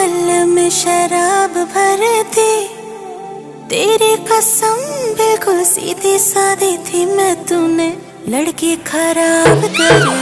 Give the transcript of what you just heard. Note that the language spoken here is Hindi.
बोतल में शराब भर दी तेरी कसम बिल्कुल सीधी सादी थी मैं तूने लड़की खराब करी।